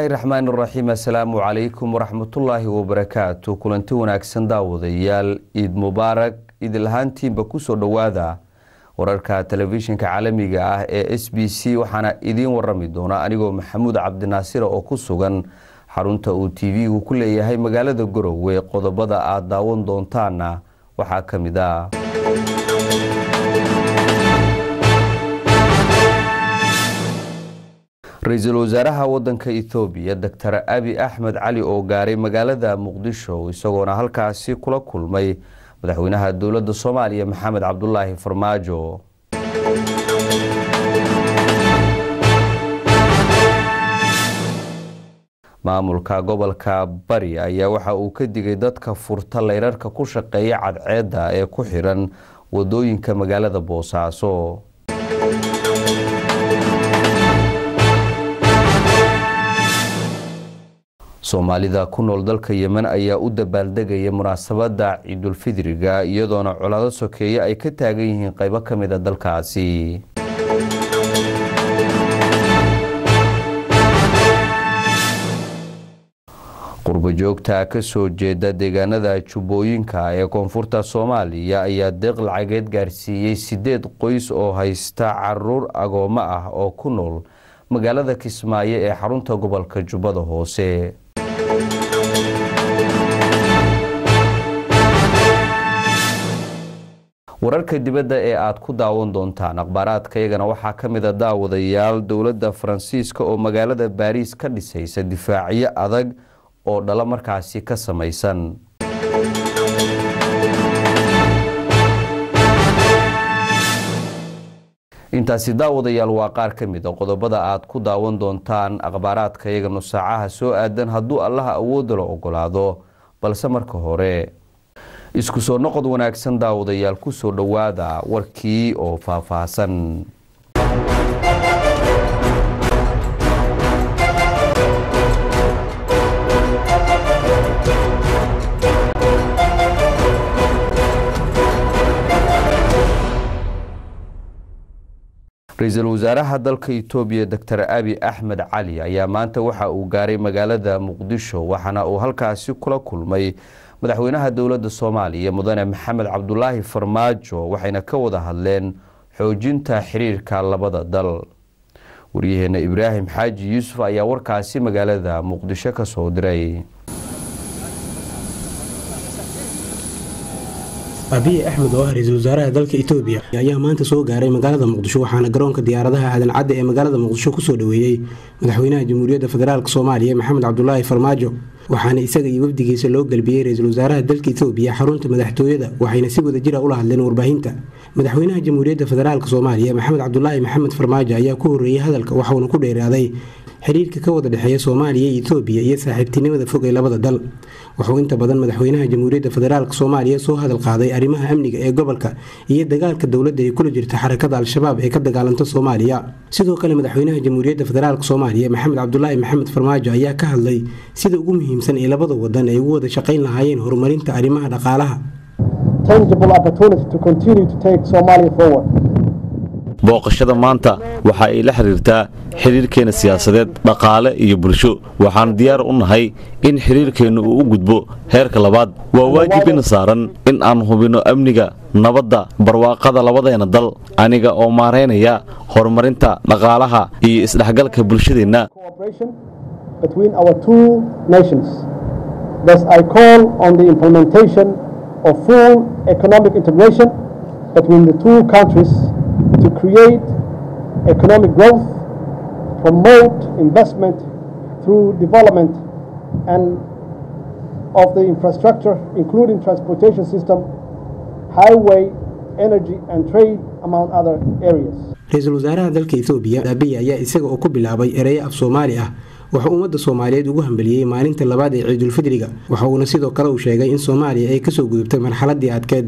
bismillaahi raxmaan raxiim assalaamu calaykum waraxmatullaahi wabarakaatu kulanti wanaagsan daawadayaal ciid mubaarak idil ahaantiinba ku soo dhowaada wararka telefishinka caalamiga ah ee s b c waxaana idiin warami doona anigoo maxamuud cabdinaasira oo ku sugan xarunta uu t v-gu ku leeyahay magaalada garowe qodobada aad daawan doontaana waxaa ka mid a ra'iisul wasaaraha wadanka ethoobiya doctor abi axmed cali oo gaaray magaalada muqdisho isagoona halkaasi kula kulmay madaxweynaha dowladda soomaaliya maxamed cabdulaahi farmaajo. Maamulka gobolka bari ayaa waxa uu ka digay dadka furta leyrarka ku shaqeeya cadceedda ee ku xiran waddooyinka magaalada boosaaso soomaalida ku nool dalka yemen ayaa u dabaaldegaya munaasabada ciidulfidriga iyadoona colaado sokeeye ay ka taagan yihiin qeybo ka mid a dalkaasi. Qurbajoogta ka soo jeeda deegaanada jubbooyinka ee koonfurta soomaaliya ayaa deeq lacageed gaarsiiyey sideed qoys oo haysta carruur agoommo ah oo ku nool magaalada kismaayo ee xarunta gobolka jubbada hoose wararka dibadda ee aad ku daawan doontaan akhbaaraadkayagana waxaa ka mid a daawadayaal dowladda faransiiska oo magaalada baariis ka dhisaysa difaacyo adag oo dhalo markaasi ka samaysan. Intaasi daawadayaal waa qaar ka mid a qodobada aad ku daawan doontaan akhbaaraadkayaga nusaacaha soo aadan hadduu allaha awoodda la ogolaado balse marka hore isku soo noqod wanaagsan daawadayaal ku soo dhowaada warkii oo faahfaahsan. Ra'iisul wasaaraha dalka itoobiya doctor abi axmed cali ayaa maanta waxa uu gaaray magaalada muqdisho waxaana uu halkaasi kula kulmay madaxweynaha dowladda soomaaliya mudane maxamed cabdulaahi farmaajo waxayna ka wada hadleen xoojinta xiriirka labada dal. Waryaheena ibraahim xaaji yuusuf ayaa warkaasi magaalada muqdisho ka soo diray. Abiye axmed oo ah ra'iisul wasaaraha dalka itoobiya ayaa maanta soo gaaray magaalada muqdisho waxaana garoonka diyaaradaha aadan cadde ee magaalada muqdisho ku soo dhoweeyey madaxweynaha jamhuuriyadda federaalk soomaaliya maxamed cabdulaahi farmaajo waxaana isaga iyo wafdigiisa loo galbiyey ra'iisul wasaaraha dalka itoobiya xarunta madaxtooyada waxayna si wadajira ula hadleen warbaahinta. Madaxweynaha jamhuuriyadda federaalk soomaaliya maxamed cabdulaahi maxamed farmaajo ayaa ku horreeyey hadalka waxauna ku dheeraaday xiriirka ka wada dhexeeya soomaaliya iyo itoobiya iyo saaxiibtinimada fog ee labada dal wuxuu inta badan madaxweynaha jamhuuriyadda federaalk soomaaliya soo hadal qaaday arrimaha amniga ee gobolka iyo dagaalka dowladda ay kula jirta xarakada al-shabaab ee ka dagaalanta soomaaliya. Sidoo kale madaxweynaha jamhuuriyadda federaalk soomaaliya maxamed cabdulaahi maxamed farmaajo ayaa ka hadlay sida ugu muhiimsan ee labada wadan ay ugu wada shaqayn lahaayeen horumarinta arrimaha dhaqaalaha booqashada maanta waxa ay la xiriirtaa xiriirkeenna siyaasadeed dhaqaale iyo bulsho. Waxaan diyaar u nahay in xiriirkeennu uu u gudbo heerka labaad. Waa waajibina saaran in aan hubinno amniga nabadda barwaaqada labadeena dal aniga oo maaraynaya horumarinta dhaqaalaha iyo isdhexgalka bulshadeenna to create economic growth, promote investment through development and of the infrastructure, including transportation system, highway, energy and trade, among other areas. ra'iisul wasaaraha dalka ethoobiya abiy ayaa isaga oo ku bilaabay ereyo af soomaali ah wuxuu ummadda soomaaliyeed ugu hambeliyey maalinta labaad ee ciidulfidriga waxa uuna sidoo kale uu sheegay in soomaaliya ay ka soo gudubtay marxaladii adkeed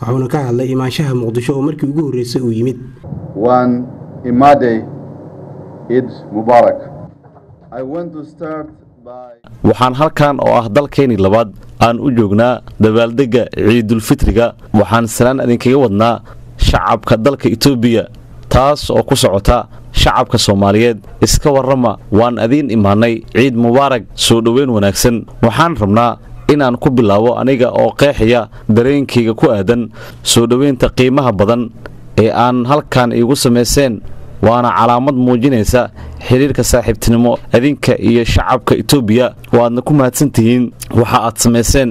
wuxuuna ka hadlay imaanshaha muqdisho oo markii ugu horreysay uu yimid. Waan imaaday id mubaarak waxaan halkan oo ah dalkeennii labaad aan u joognaa dabaaldegga ciidulfitriga. Waxaan salaan idinkaga wadnaa shacabka dalka etoobiya taas oo ku socota shacabka soomaaliyeed. Iska warrama waan adiin imaannay ciid mubaarag soo dhoweyn wanaagsan. Waxaan rabnaa inaan ku bilaabo aniga oo qeexaya dareenkayga ku aadan soo dhoweynta qiimaha badan ee aan halkan iigu samayseen. Waana calaamad muujinaysa xidhiirka saaxiibtinimo adinka iyo shacabka etoobiya waadna ku mahadsan tihiin waxa aad samayseen.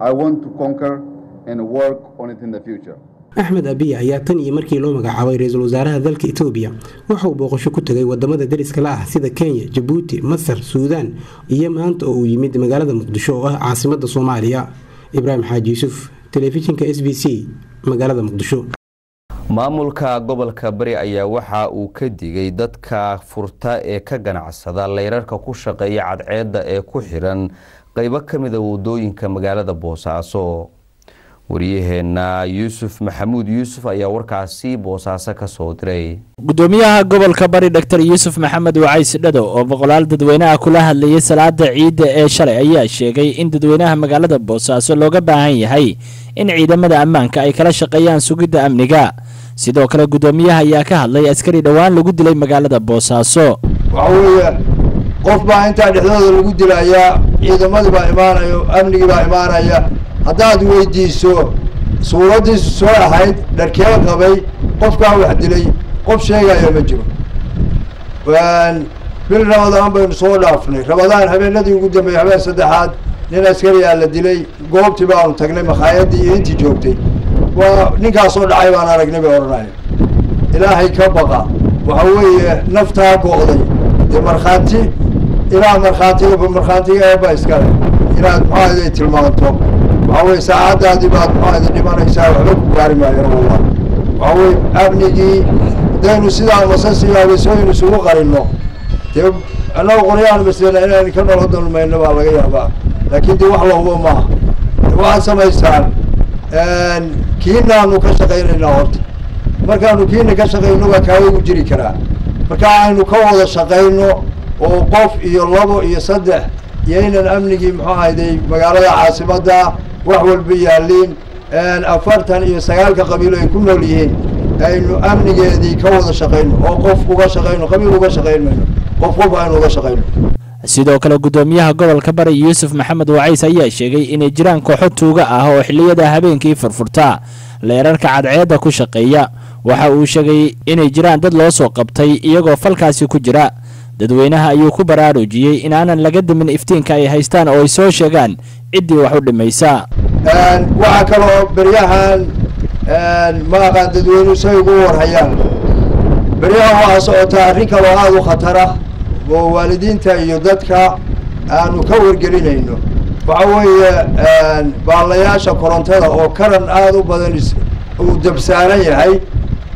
I want to conquer and work on it in the future. axmed abiya ayaa tan iyo markii loo magacaabay ra'iisul wasaaraha dalka etoobiya waxa uu booqasho ku tegay waddamada dariska la ah sida kenya jabuuti masar suudaan iyo maanta oo uu yimid magaalada muqdisho oo ah caasimada soomaaliya. Ibraahim xaaji yuusuf telefishinka s b c magaalada muqdisho. Maamulka gobolka bari ayaa waxa uu ka digay dadka furta ee ka ganacsada leyrarka ku shaqeeya cadceedda ee ku xiran qeybo ka mida waddooyinka magaalada boosaaso waryaheena yuusuf maxamuud. Yuusuf ayaa warkaasi boosaaso ka soo diray. Gudoomiyaha gobolka bari dor yuusuf maxamed wacays dhado oo boqolaal dadweynaha kula hadlayay salaada ciidda ee shalay ayaa sheegay in dadweynaha magaalada boosaaso looga baahan yahay in ciidamada ammaanka ay kala shaqeeyaan sugidda amniga. Sidoo kale gudoomiyaha ayaa ka hadlay askari dhowaan lagu dilay magaalada boosaaso qof baa intaa dhexdooda lagu dilayaa ciidamadii baa imaanayo amnigii baa imaanaya. Haddaad weydiiso suuraddiisu soo ahayd dharkee qabay qofkaa wax dilay qof sheegaya ma jiro. Bil ramadaan baynu soo dhaafnay. Ramadaan habeenadii ugu dambeeyey habeen saddexaad nin askariyaa la dilay goobtii baanu tagnay makhaayadii iyo intii joogtay. Waa ninkaasoo dhacay baan aragnay bay odhanaya ilaahay ka baqa. Waxa weeye naftaa go'day. Dee markhaati ilaa markhaatiga markhaatiga eeba iskale inaad maxaahday tilmaanto waxa weye saacaddaadii baad maxaahda dhimanaysaa waxba ku gaari maayo wallah waxa weye amnigii haddaynu sidaa masasiyo abeesooyin isugu qarinno. Dee annaga qoryaan maslena inaan ka nolo dulmayno baa laga yaabaa. Laakiin dee wax la hubo maaha waxaad samaysaan kiinaanu ka shaqaynaynaa horta. Markaanu kiina ka shaqayno baa kaawagu jiri karaa. Marka aynu ka wada shaqayno oo qof iyo labo iyo saddex iyo inan amnigii muxuu ahayday magaalada caasimadda wax walba yaaliin afartan iyo sagaalka qabiilo ay ku nool yihiin aynu amnigeedii ka wada shaqayno oo qof uga shaqayno qabiil uga shaqayn mayno qof qof aynu uga shaqayno. Sidoo kale gudoomiyaha gobolka bari yuusuf maxamed wacays ayaa sheegay inay jiraan kooxo tuuga ah oo xilliyada habeenkii furfurta leerarka cadceedda ku shaqeeya. Waxa uu sheegay inay jiraan dad loo soo qabtay iyagoo falkaasi ku jira dadweynaha ayuu ku baraarujiyey inaanan laga dimin iftiinka ay haystaan oo ay soo sheegaan. Ciddii wax u dhimaysa waxaa kaloo beryahan ma aqaan dadweynuhu say ugu warhayaan. Beryahan waxaa socotaa arrin kaloo aada u khatara oo waalidiinta iyo dadka aanu ka wargelinayno. Waxa weeye baalayaasha korontada oo karan aada u badan uu dabsaaran yahay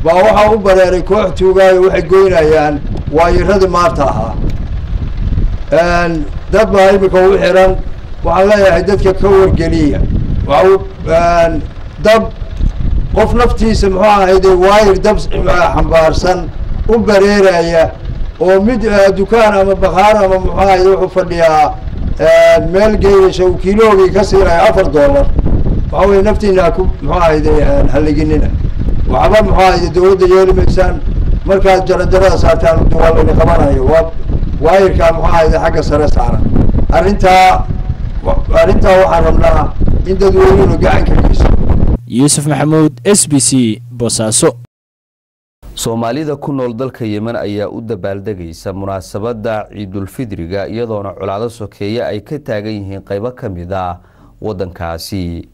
baa waxaa u bareeray koox tuugaayo waxay goynayaan waayiradii maarta ahaa dad baa imika u xiran waxaan leeyahay dadka ka wargeliya. Waa dab qof naftiisa muxuu ahayde waayir dab xambaarsan u bareeraya oo mid dukaan ama bakhaar ama muxuu ahayde wuxuu fadhiyaa meel geeyasha uu kiiloogii ka siinayo afar dollar. Waxa weye naftiina ku muxuu ahayde haliginina waxba muxuu ahayde dawladda yeeli maysaan markaad jarajarada saartaan waa layni qabanayo waa waayirkaa muxuu ahayde xagga sare saaran. Arrintaa arrintaa waxaan rabnaa in dadweynuhuna gacan ka geyso yuusuf maxamuud s b c boosaaso soomaalida ku nool dalka yemen ayaa u dabaaldegaysa munaasabadda ciidulfidriga iyadoona colaado sokeeye ay ka taagan yihiin qaybo ka mid ah waddankaasi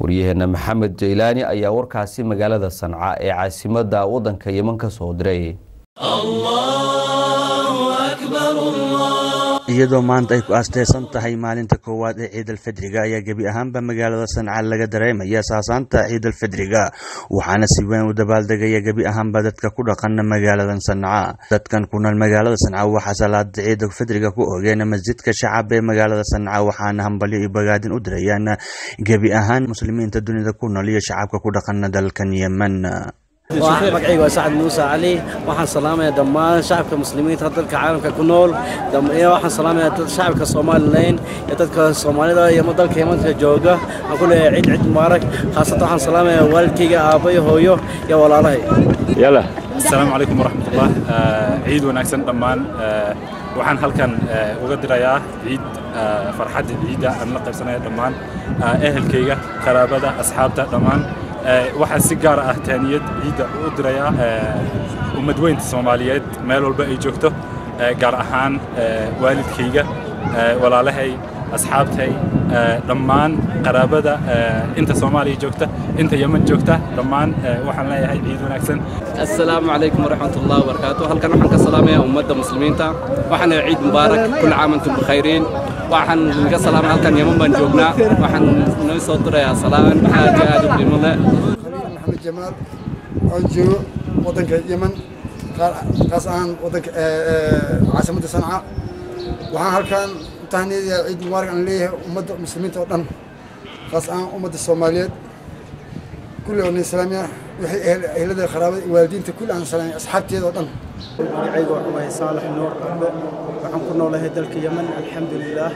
waryaheena maxamed jaylaani ayaa warkaasi magaalada sanca ee caasimadda waddanka yemen ka soo diray iyadoo maanta ay ku aasteysan tahay maalinta koowaad ee ciidalfidriga ayaa gebi ahaanba magaalada sanca laga dareemaya saasaanta ciidalfidriga waxaana si weyn u dabaaldegaya gebi ahaanba dadka ku dhaqana magaaladan sanca. Dadkan ku nool magaalada sanca waxaa salaada ciidalfidriga ku ogeen masjidka shacab ee magaalada sanca waxaana hambalyo iyo bagaadin u dirayaan gebi ahaan muslimiinta dunida ku nool iyo shacabka ku dhaqana dalkan yemen magacayga waa sacad muuse cali waxaan salaamayaa dhammaan shacabka muslimiinta dalka caalamka ku nool waxaan salaamayaa shacabka somalilan iyo dadka soomaalida iyo dalka yemanka jooga waxaan ku leeyahay ciid ciid mubaarak khaasatan waxaan salaamayaa waalidkayga aabba iyo hooyo iyo walaalahay yala asalaamu calaykum waraxmatullah ciid wanaagsan dhammaan waxaan halkan uga dirayaa ciid farxadda ciidda aan la qaybsanaya dhammaan ehelkayga qaraabada asxaabta dhammaan waxaa si gaar ah taaniyad ciidda u dirayaa ummad weynta soomaaliyeed meel walba ay joogto gaar ahaan waalidkayga walaalahay asxaabtay dhammaan qaraabada inta soomaaliya joogta inta yeman joogta dhammaan waxaan leeyahay ciid wanaagsan assalaamu calaykum waraxmat ullahi wabarakaatu halkan waxaan ka salaamayaa ummadda muslimiinta waxaan ciid mubaarak kulla caam antum bikhayriin waxaan naga salaamay halkan yeman baan joognaa. Waxaan noo soo dirayaa salaan aad iyo aad u qiimo leh maxamed jamaal oo joogo waddanka yeman qaas ahaan waddanka caasimadda sanca. Waxaan halkan tahniyadaa ciid mubaarak aan leeyahay ummadda muslimiinta oo dhan qaas ahaan ummadda soomaaliyeed. Kulli oo nin salaamiya wixii ehelada qaraabada iyo waalidiinta kulli aan salaamay asxaabteeda oo dhan. Waxaa waaye saalax nuur abe waxaan ku noolahay dalka yemen alxamdulilaah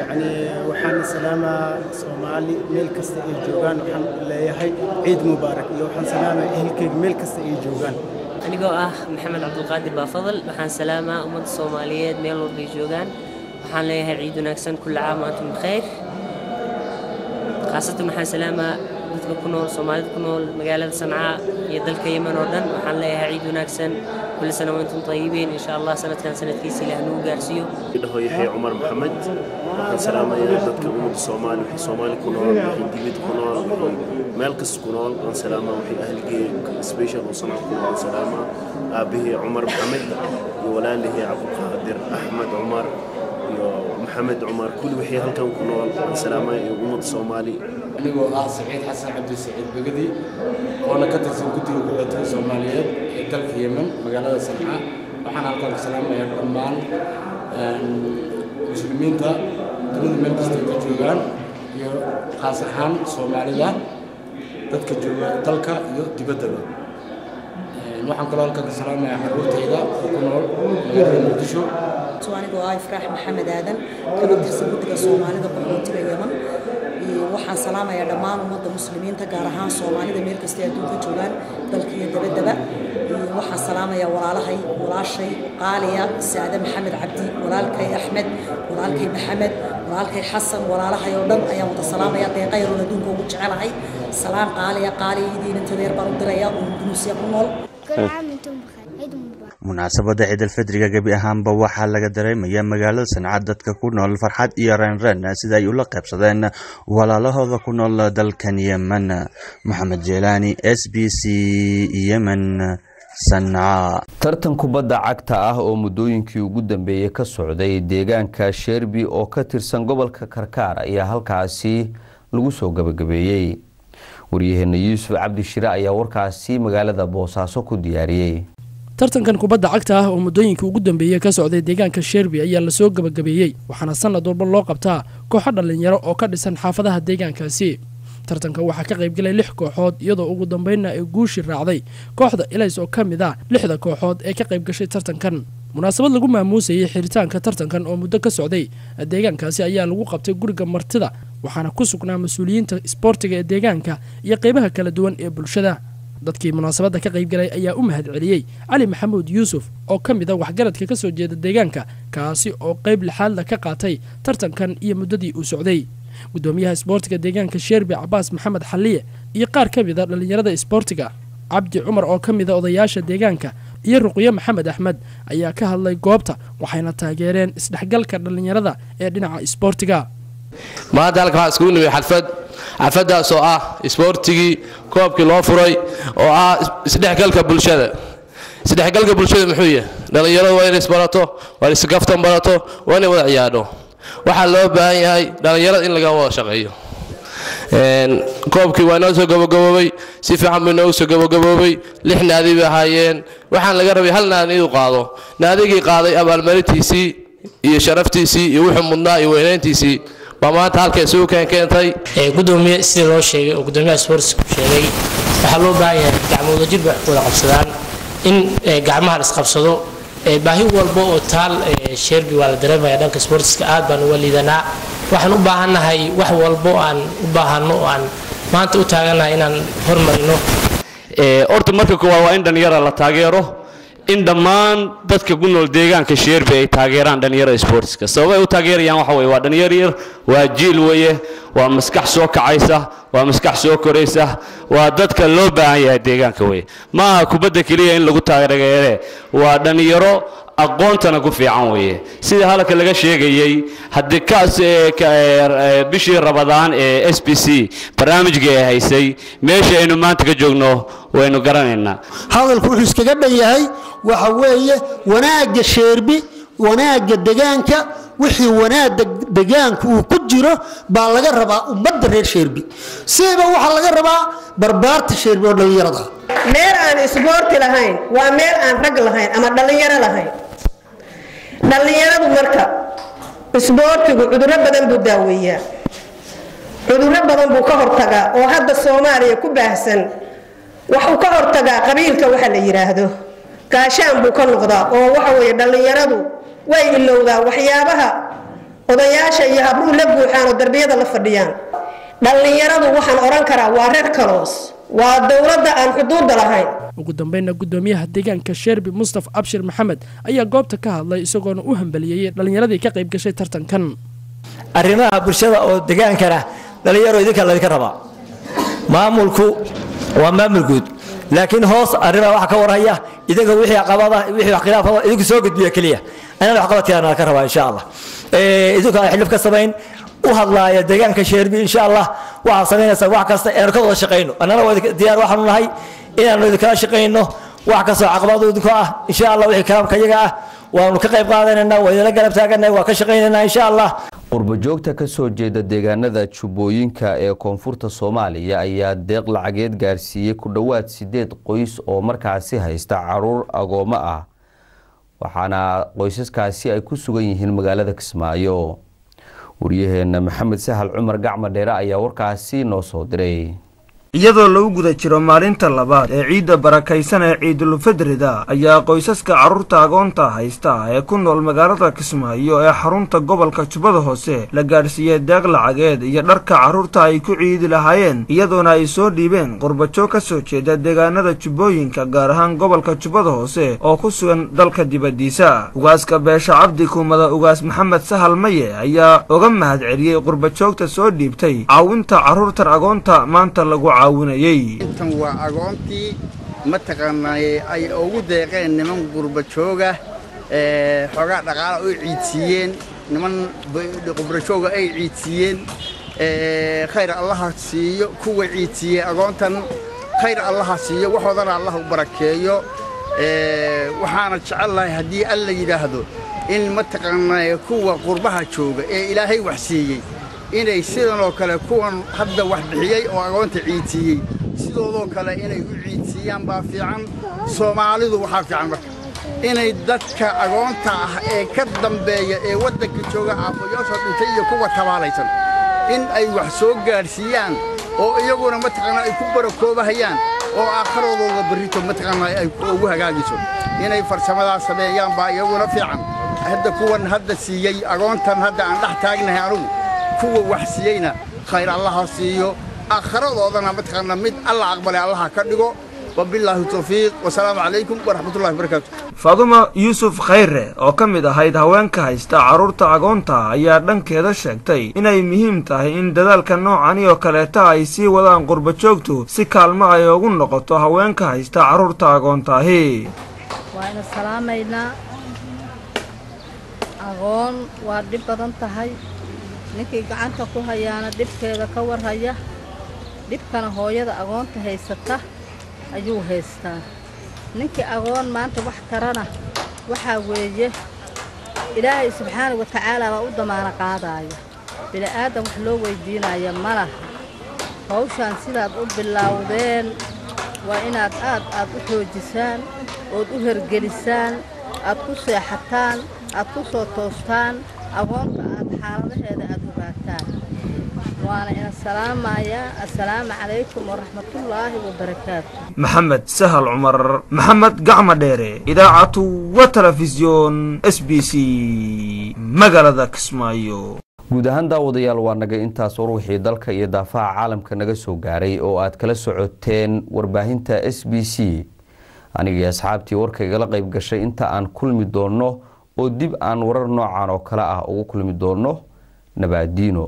yacni waxaan salaamaa soomaali meel kasta ay joogaan waxaan leeyahay ciid mubaarak iyo waxaan salaamaa ehelkeyga meel kasta ay joogaan anigoo ah maxamed cabdulqaadir baafadal waxaan salaamaa ummadda soomaaliyeed meel walbay joogaan waxaan leeyahay ciid wanaagsan kulla caam antum bikhayr khaasatan waxaan salaamaa dadka ku nool soomaalida ku nool magaalada sancaa iyo dalka yemen oo dhan waxaan leeyahay ciid wanaagsan kulli sana waantum tayibiin insha allah sanadkan sanadkiisa ilaah nagu gaarsiiyo dhaho yaxya cumar maxamed waxaan salaamayaa dadka ummadda soomaali wixii soomaali ku nool wixii dibid ku nool wixii meel kasta ku nool waan salaamaa wixii ahlgeey special oo sanca ku nool salaamaa aabahii cumar maxamed iyo walaalihii cabdulqaadir axmed cumar iyo maxamed cumar kulli wixii halkan ku nool waan salaamaa iyo ummadda soomaali anigoo ah saciid xasan cabdi saciid begadi oona ka tirsan guddiga kuleetada soomaaliyeed ee dalka yemen magaalada sanca waxaan halkan ka salaamayaa dhammaan muslimiinta dunida meel kasta ka joogaan iyo khaas ahaan soomaalida dadka jooga dalka iyo dibaddaba waxaan kaloo halkan ka salaamayaa xaruurtayda oo ku nool magaalada muqdisho anigoo ah ifraax maxamed aadan kana tirsan guddiga soomaalida qaxootiga yemen. Waxaan salaamayaa dhammaan ummadda muslimiinta gaar ahaan soomaalida meel kastay adduunka joogaan dalka iyo dabaddaba waxaan salaamayaa walaalahay walaashay qaaliya saade maxamed cabdi walaalkay axmed walaalkay maxamed walaalkay xasan walaalahay oo dhan ayaan wada salaamaya. Deeqayroon adduunka ugu jecelahay salaan qaaliya qaaliya idiin intadeer baan u diraya oo dunuusya ku nool munaasabadda ciidalfidriga gebi ahaanba waxaa laga dareemaya magaalada sancad dadka ku nool farxad iyo reenreen sida ay ula qaybsadeen walaalahooda ku nool dalkan yemen. Moxamed jeelaani s b c yemen tartan kubadda cagta ah oo muddooyinkii ugu dambeeyey ka socday deegaanka sheerbi oo ka tirsan gobolka karkaar ayaa halkaasi lagu soo gabagabeeyey. Waryaheena yuusuf cabdi shire ayaa warkaasi magaalada boosaaso ku diyaariyey tartankan kubadda cagta ah oo muddooyinkii ugu dambeeyey ka socday deegaanka sheerbi ayaa la soo gabagabeeyey waxaana sanad walba loo qabtaa kooxo dhallinyaro oo ka dhisan xaafadaha deegaankaasi. Tartanka waxaa ka qaybgalay lix kooxood iyadoo ugu dambeynna ay guushi raacday kooxda ilays oo ka mid ah lixda kooxood ee ka qayb gashay tartankan. Munaasabad lagu maamuusayay xiritaanka tartankan oo muddo ka socday deegaankaasi ayaa lagu qabtay guriga martida waxaana ku sugnaa mas'uuliyiinta isboortiga ee deegaanka iyo qeybaha kala duwan ee bulshada dadkii munaasabadda ka qaybgalay ayaa u mahad celiyey cali maxamuud yuusuf oo ka mid a waxgaradka ka soo jeeda deegaanka kaasi oo qayb lixaadla ka qaatay tartankan iyo muddadii uu socday. Gudoomiyaha isboortiga deegaanka sheerbi cabaas maxamed xalliye iyo qaar ka mid a dhallinyarada isboortiga cabdi cumar oo ka mid a odayaasha deegaanka iyo ruqyo maxamed axmed ayaa ka hadlay goobta waxayna taageereen isdhexgalka dhallinyarada ee dhinaca isboortiga. Maanta halka waxaa iskugu nimid xalfad xalfadaas oo ah isboortigii koobkii loo furay oo ah isdhexgalka bulshada. Isdhexgalka bulshada muxuu yahay? Dhallinyaradu waa inay isbarato waa inay isgaftan barato waa inay wada ciyaadho. Waxaa loo baahan yahay dhallinyarada in laga wada shaqeeyo. Koobkii waa inoo soo gabagaboobay si fiican buu inoogu soo gabagaboobay lix naadi bay ahaayeen. Waxaan laga rabay hal naadi inuu qaado. Naadigii qaaday abaalmarintiisii iyo sharaftiisii iyo wuxuu mudnaa iyo weynayntiisii baa maanta halkay isugu keen keentay? Gudoomiye sidii loo sheegay oo gudoomiyaha sportsku sheegay waxaa loo baahan yahay gacmooda jir bay wada qabsadaan. In gacmaha la isqabsado baahi walba oo taal sheerbi waa la dareemaya dhanka sportska aad baan uga liidanaa. Waxaan u baahannahay wax walbo aan u baahano oo aan maanta u taagannahay inaan hormarino. Horta marka koowaad waa in dhallinyara la taageero in dhammaan dadka ku nool deegaanka sheerbi ay taageeraan dhallinyarada sportska sababay u taageerayaan waxa weye waa dhallinyar yar waa jiil weye waa maskax soo kacaysa waa maskax soo koraysa waa dadka loo baahan yahay deegaanka weye ma aha kubadda keliya in lagu taageere waa dhallinyaro aqoontana ku fiican weeye. Sida halka laga sheegayey haddii kaas bishii rabadaan ee s b c barnaamijkii ay haysay meesha aynu maanta ka joogno waynu garanaynaa. Hadalku wuxuu iskaga dhan yahay waxa weeye wanaagga sheerbi wanaagga degaanka wixii wanaagga degaanka uu ku jiro baa laga rabaa ummadda reer sheerbi. Siba waxaa laga rabaa barbaarta sheerbi oo dhallinyarada meel aan isboorti lahayn waa meel aan rag lahayn ama dhallinyaro lahayn dhallinyaradu marka isboortigu cudurro badan buu daaweeyaa. Cudurro badan buu ka hortagaa oo hadda soomaaliya ku baahsan waxuu ka hortagaa qabiilka waxa la yidhaahdo gaashaan buu ka noqdaa oo waxa weeye dhallinyaradu way ilowdaa waxyaabaha odayaasha iyo habruhu la buuxaan oo darbiyada la fadhiyaan. Dhallinyaradu waxaan odhan karaa waa reer kaloos waa dowladda aan xuduudda lahayn. Ugu dambeynna gudoomiyaha deegaanka sheerbi mustaf abshir maxamed ayaa goobta ka hadlay isagoona u hambaliyeeyey dhallinyaradii ka qayb gashay tartankan. Arrimaha bulshada oo degaankana dhallinyaro idinka laydinka rabaa maamulku waa maamul guud laakiin hoos arrimaha waxa ka warhaya idinka wixii caqabada wixii wax khilaafada idinku soo gudbiya keliya anana wax qabadkaana ka rabaa insha allah. Idinku aan xilif ka samayn u hadlaaya deegaanka sheerbi insha allah waxaa samaynaysaa wax kasta eanu ka wada shaqayno. Annana waa diyaar waxaanu nahay inaanu idinkala shaqayno. Wax kastoo caqabado idinku ah insha allah wixii kalaamka iyaga ah waanu ka qayb qaadanaynaa waa idinla garab taaganahay waa ka shaqaynaynaa insha allah qurbajoogta ka jeeda deegaanada jubbooyinka ee koonfurta soomaaliya ayaa deeq lacageed gaarsiiyey ku dhowaad sideed qoys oo markaasi haysta carruur agoomo ah. Waxaana qoysaskaasi ay ku sugan yihiin magaalada kismaayo waryaheena maxamed sahal cumar gacmo dheere ayaa warkaasi noo soo diray iyadoo lagu guda jiro maalinta labaad ee ciidda barakaysan ee ciidulfidrida ayaa qoysaska carruurta agoonta haysta ee ku nool magaalada kismaayo ee xarunta gobolka jubbada hoose la gaadhsiiyey deeq lacageed iyo dharka carruurta ay ku ciidi lahaayeen iyadoona ay soo dhiibeen qurbajo ka soo jeeda deegaanada jubbooyinka gaar ahaan gobolka jubbada hoose oo ku sugan dalka dibaddiisa. Ugaaska beesha cabdi kuumada ugaas maxamed sahal maye ayaa uga mahad celiyey qurbajoogta soo dhiibtay caawinta carruurtan agoonta maanta lagu intan waa agoontii mataqaanaaye ay ugu deeqeen niman gurbajooga xoogaa dhaqaala ay ciidsiiyeen niman gurbajooga ay ciidsiiyeen khayr allaha siiyo kuwa ciidsiiyey agoontan khayr allaha siiyo waxoodana allah u barakeeyo waxaana jecellahay haddii alla yidhaahdo in mataqaanaaye kuwa qurbaha jooga ee ilaahay wax siiyey inay sidan oo kale kuwan hadda wax bixiyey oo agoonta ciidsiiyey sidoodoo kale inay u ciidsiiyaan baa fiican. Soomaalidu waxaa fiican marka. Inay dadka agoonta ah ee ka dambeeya ee waddanka jooga aabbayoosoo dhintay iyo kuwa tabaalaysan in ay wax soo gaadhsiiyaan oo iyaguna mataqaanaa ay ku barakoobahayaan oo aakharoodooda barrito mataqaanaa ay ugu hagaagiso. Inay farsamadaas sameeyaan baa iyaguna fiican. Hadda kuwan hadda siiyey agoontan hadda aan dhex taagnahay anugu kuwa wax siiyeyna khayr allaha siiyo. Akhiradoodana mataqaanaa mid alla aqbalay allaha ka dhigo. Wabilaahi tawfiiq. Wasalaamu calaykum waraxmatullahi wabarakaatu faadumo yuusuf khayre oo ka mid ahayd haweenka haysta carruurta agoonta ayaa dhankeeda sheegtay inay muhiim tahay in dadaalka noocani oo kaleeta ay sii wadaan qurbajoogtu si kaalmo ay ugu noqoto haweenka haysta carruurta agoontaahi waaynu salaamaynaa. Agoon waa dhib badan tahay ninkii gacanta ku hayaana dhibkeeda ka warhaya dhibkana hooyada agoonta haysata ayuu haystaa. Ninkii agoon maanta wax tarana waxaa weeye ilaahay subxaana wa tacaala baa u damaano qaadaaya bini'aadan wax loo weydiinaya ma laha hawshaan sidaad u bilaawdeen waa inaad aad aad u xoojisaan ood u hergelisaan aad ku seexataan aad ku soo toostaan agoonta xaaladaheeda aad ogaataan waana ina salaamayaa assalaamu calaykum waraxmatullaahi wabarakaatu maxamed sahal cumar maxamed gacma dheere idaacatu wa telefisyon s b c magaalada kismaayo. Guud ahaan daawadayaal waa naga intaas war wixii dalka iyo daafaha caalamka naga soo gaaray oo aad kala socoteen warbaahinta s b c. Anigii asxaabtii warka igala qayb gashay inta aan kulmi doonno oo dib aan warar noocan oo kale ah ugu kulmi doonno nabaadiino